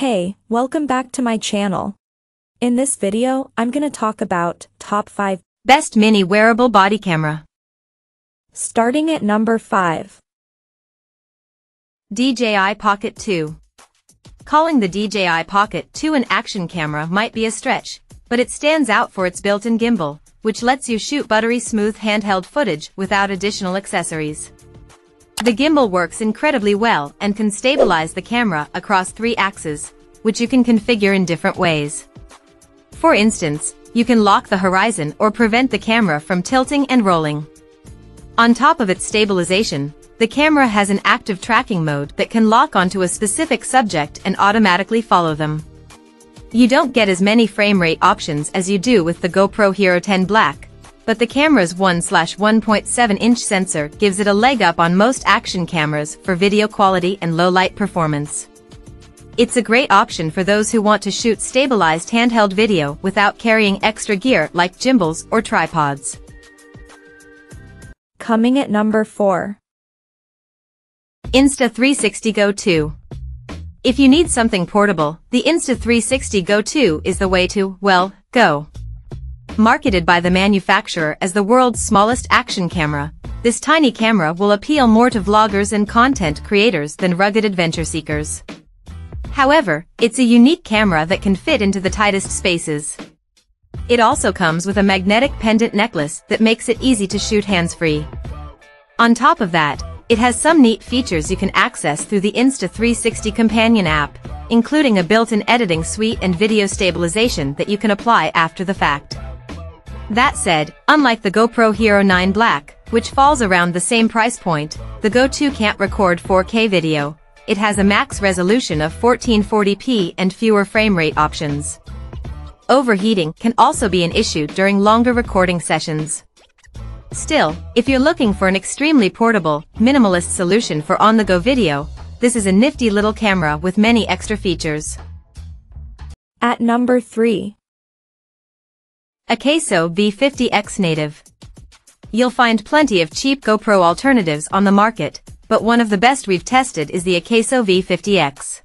Hey, welcome back to my channel. In this video, I'm gonna talk about top 5, Best mini wearable body camera. starting at number 5. DJI Pocket 2. Calling the DJI Pocket 2 an action camera might be a stretch, but it stands out for its built-in gimbal, which lets you shoot buttery smooth handheld footage without additional accessories. The gimbal works incredibly well and can stabilize the camera across three axes, which you can configure in different ways. For instance, you can lock the horizon or prevent the camera from tilting and rolling. On top of its stabilization, the camera has an active tracking mode that can lock onto a specific subject and automatically follow them. You don't get as many frame rate options as you do with the GoPro Hero 10 Black, but the camera's 1/1.7 inch sensor gives it a leg up on most action cameras for video quality and low light performance. It's a great option for those who want to shoot stabilized handheld video without carrying extra gear like gimbals or tripods. Coming at number 4. Insta360 Go 2. If you need something portable, the Insta360 Go 2 is the way to, well, go. Marketed by the manufacturer as the world's smallest action camera, this tiny camera will appeal more to vloggers and content creators than rugged adventure seekers. However, it's a unique camera that can fit into the tightest spaces. It also comes with a magnetic pendant necklace that makes it easy to shoot hands-free. On top of that, it has some neat features you can access through the Insta360 companion app, including a built-in editing suite and video stabilization that you can apply after the fact. That said, unlike the GoPro Hero 9 Black, which falls around the same price point, the Go 2 can't record 4K video. It has a max resolution of 1440p and fewer frame rate options. Overheating can also be an issue during longer recording sessions. Still, if you're looking for an extremely portable, minimalist solution for on-the-go video, this is a nifty little camera with many extra features. At number 3. AKASO V50X Native. You'll find plenty of cheap GoPro alternatives on the market, but one of the best we've tested is the AKASO V50X.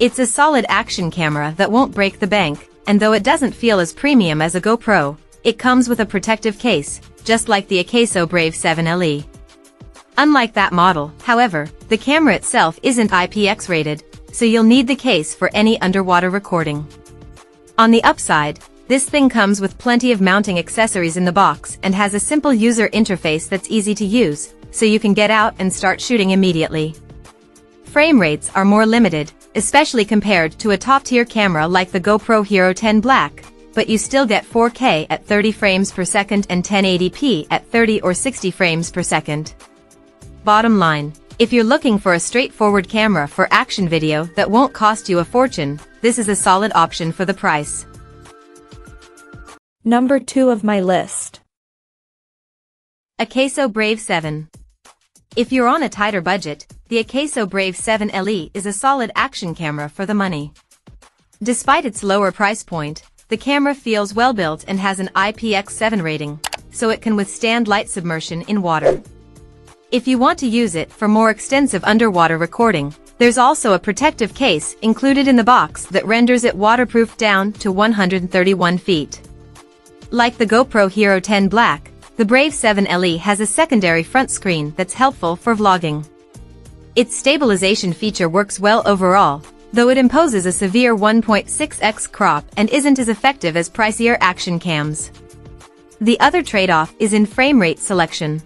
It's a solid action camera that won't break the bank, and though it doesn't feel as premium as a GoPro, it comes with a protective case, just like the AKASO Brave 7 LE. Unlike that model, however, the camera itself isn't IPX rated, so you'll need the case for any underwater recording. On the upside, this thing comes with plenty of mounting accessories in the box and has a simple user interface that's easy to use, so you can get out and start shooting immediately. Frame rates are more limited, especially compared to a top-tier camera like the GoPro Hero 10 Black, but you still get 4K at 30 frames per second and 1080p at 30 or 60 frames per second. Bottom line, if you're looking for a straightforward camera for action video that won't cost you a fortune, this is a solid option for the price. Number 2 of my list. AKASO Brave 7. If you're on a tighter budget, the AKASO Brave 7 LE is a solid action camera for the money. Despite its lower price point, the camera feels well built and has an IPX7 rating, so it can withstand light submersion in water. If you want to use it for more extensive underwater recording, there's also a protective case included in the box that renders it waterproof down to 131 feet. Like the GoPro Hero 10 Black, the Brave 7 LE has a secondary front screen that's helpful for vlogging. Its stabilization feature works well overall, though it imposes a severe 1.6x crop and isn't as effective as pricier action cams. The other trade-off is in frame rate selection.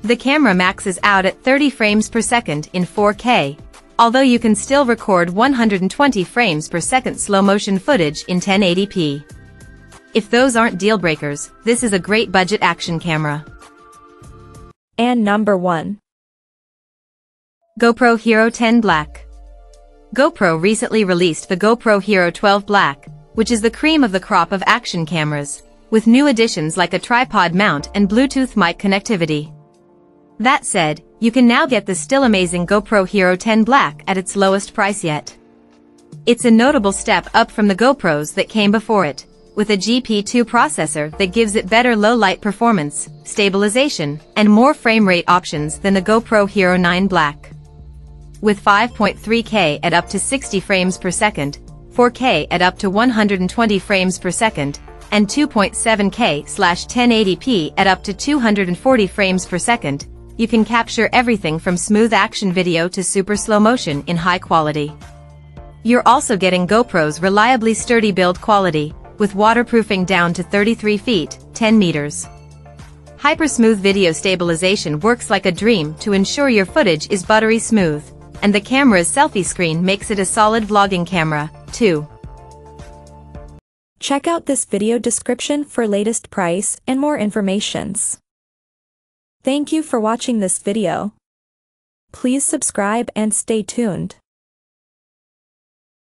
The camera maxes out at 30 frames per second in 4K, although you can still record 120 frames per second slow-motion footage in 1080p. If those aren't deal breakers, this is a great budget action camera. And number 1. GoPro Hero 10 Black. GoPro recently released the GoPro Hero 12 Black, which is the cream of the crop of action cameras, with new additions like a tripod mount and Bluetooth mic connectivity. That said, you can now get the still amazing GoPro Hero 10 Black at its lowest price yet. It's a notable step up from the GoPros that came before it, with a GP2 processor that gives it better low-light performance, stabilization, and more frame rate options than the GoPro Hero 9 Black. with 5.3K at up to 60 frames per second, 4K at up to 120 frames per second, and 2.7K 1080p at up to 240 frames per second, you can capture everything from smooth action video to super slow motion in high quality. You're also getting GoPro's reliably sturdy build quality, with waterproofing down to 33 feet, 10 meters. Hypersmooth video stabilization works like a dream to ensure your footage is buttery smooth, and the camera's selfie screen makes it a solid vlogging camera, too. Check out this video description for latest price and more informations. Thank you for watching this video. Please subscribe and stay tuned.